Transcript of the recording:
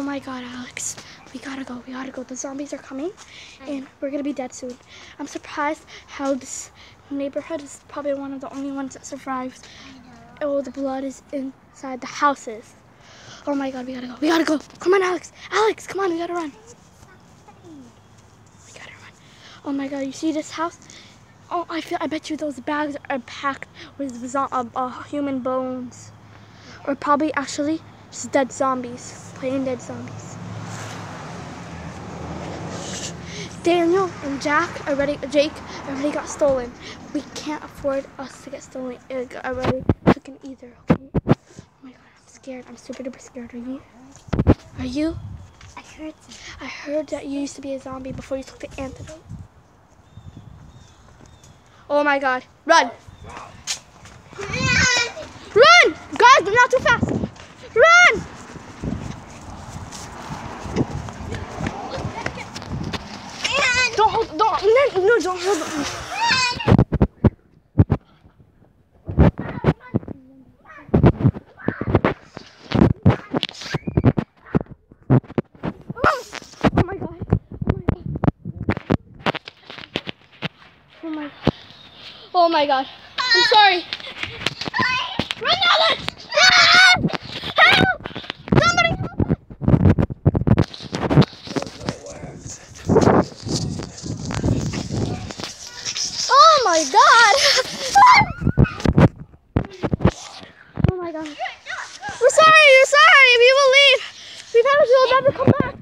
Oh my god, Alex. We gotta go. We gotta go. The zombies are coming and we're gonna be dead soon. I'm surprised how this neighborhood is probably one of the only ones that survives. Oh, the blood is inside the houses. Oh my god, we gotta go. We gotta go. Come on, Alex. Alex, come on, we gotta run. We gotta run. Oh my god, you see this house? Oh, I feel. I bet you those bags are packed with uh, uh, human bones, or probably actually just dead zombies, Playing dead zombies. Daniel and Jack already, Jake already got stolen. We can't afford us to get stolen uh, already taken either. Okay. Oh my god, I'm scared. I'm super duper scared. Are you? Are you? I heard. I heard that you used to be a zombie before you took the antidote. Oh my god. Run! Run! Guys, but not too fast! Run! Don't hold, don't, no, no, don't hold on. Oh my god. Oh my god. Oh my god. Oh my god. I'm sorry. my god! oh my god. We're sorry, we're sorry, we will leave. We promise we'll never come back.